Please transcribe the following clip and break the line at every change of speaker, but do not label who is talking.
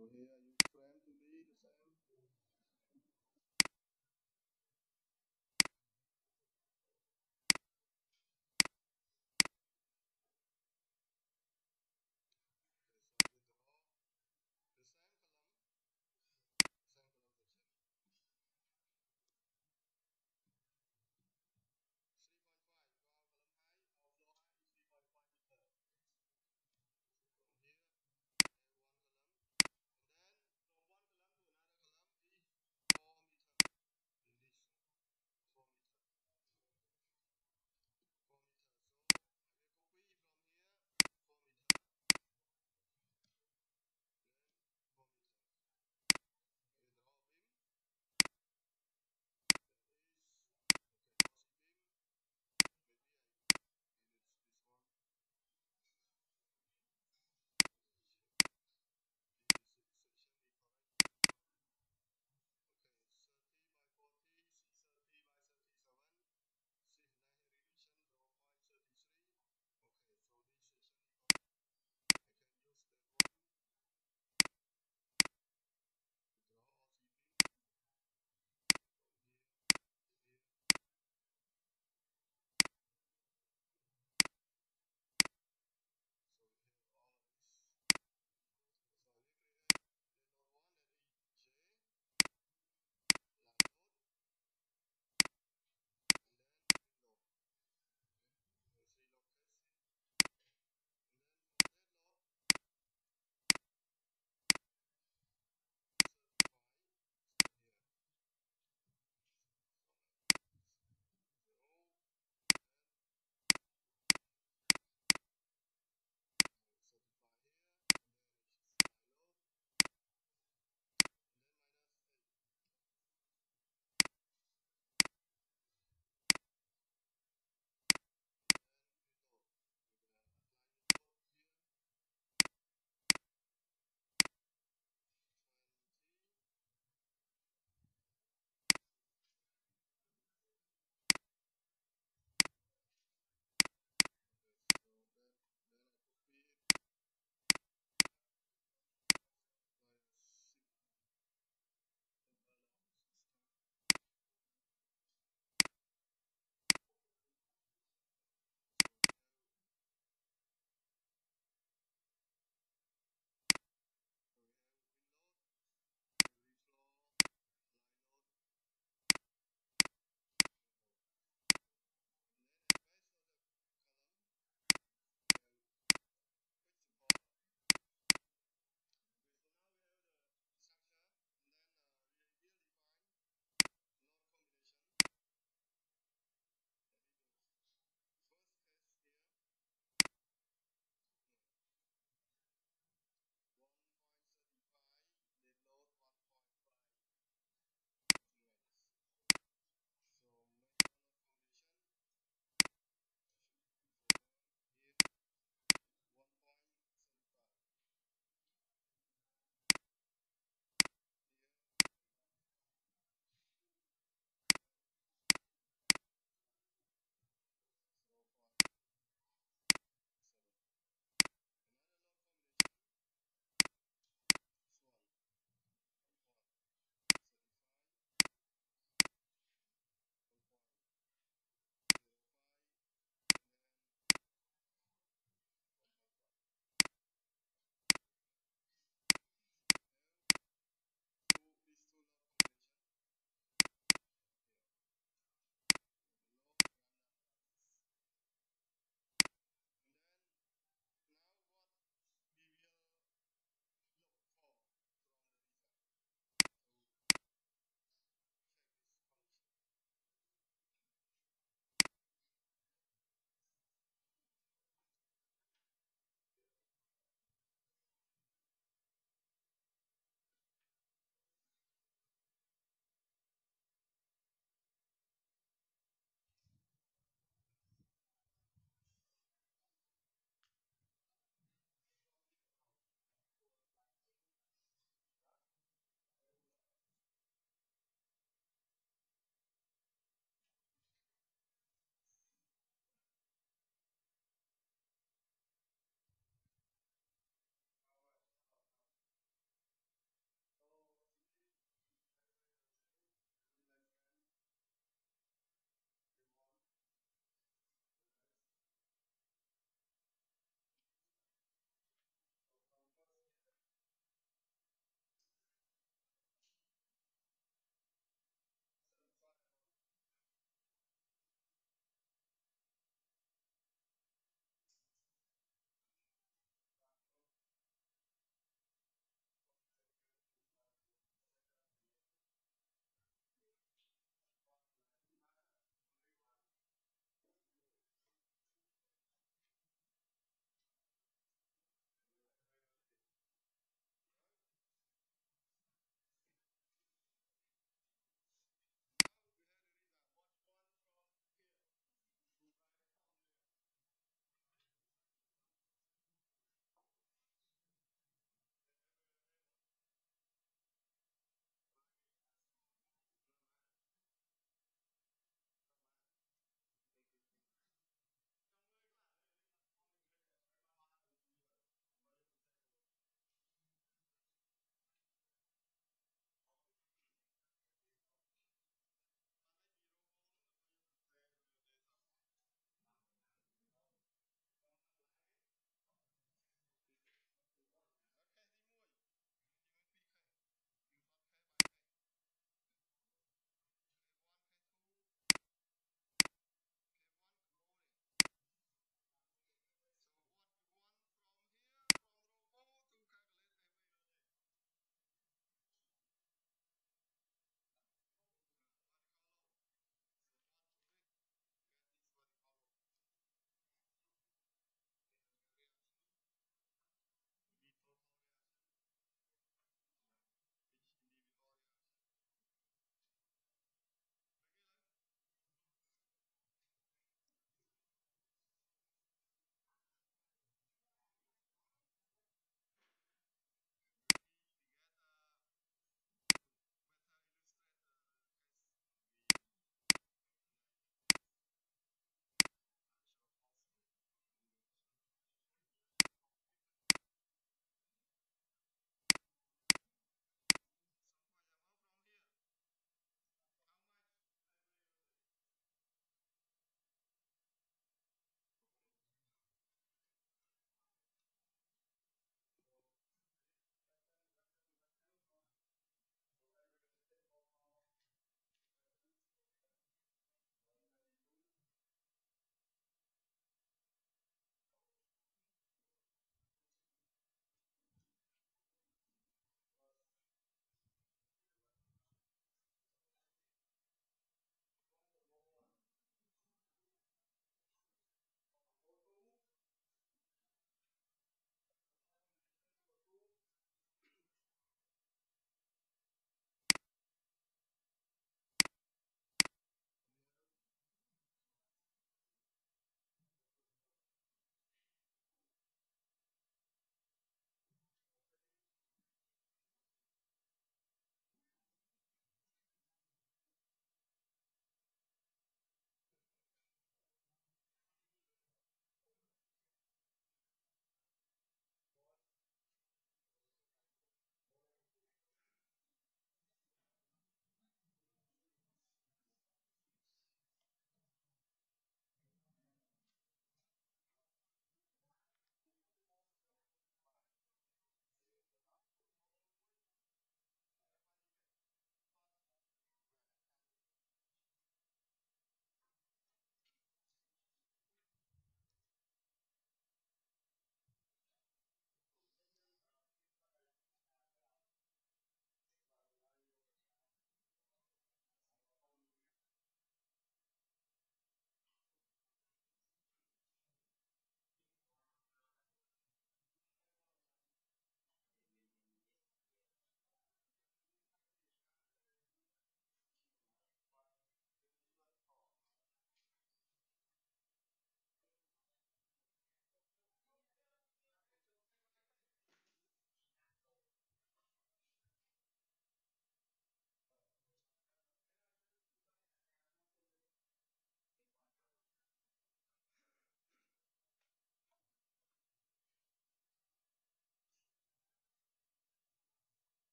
So here